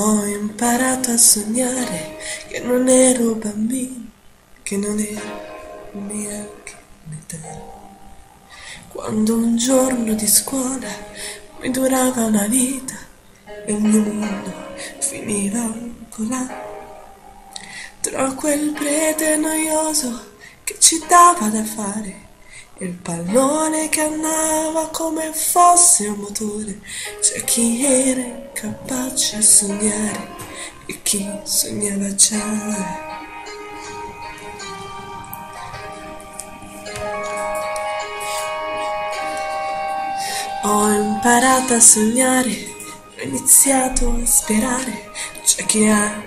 Ho imparato a sognare che non ero bambino, che non ero neanche un'età. Quando un giorno di scuola mi durava una vita e il mio mondo finiva là. Tra quel prete noioso che ci dava da fare il pallone che andava come fosse un motore, c'è chi era capace a sognare e chi sognava già. Ho imparato a sognare, ho iniziato a sperare, c'è chi ha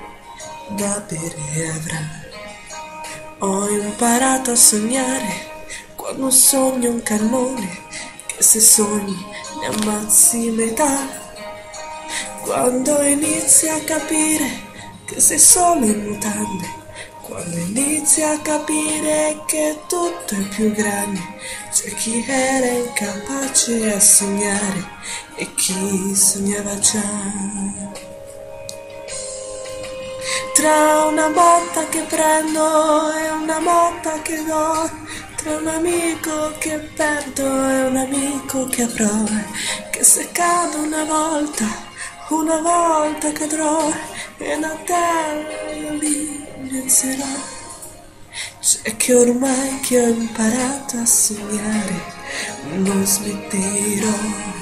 da bere e avrà. Ho imparato a sognare quando sogni un cannone, che se sogni ne ammazzi metà. Quando inizi a capire che sei solo in mutande, quando inizi a capire che tutto è più grande, c'è chi era incapace a sognare e chi sognava già. Tra una botta che prendo e una botta che do, tra un amico che perdo e un amico che avrò, che se cado una volta, una volta cadrò e da terra io li penserò. C'è che ormai che ho imparato a sognare, non smetterò.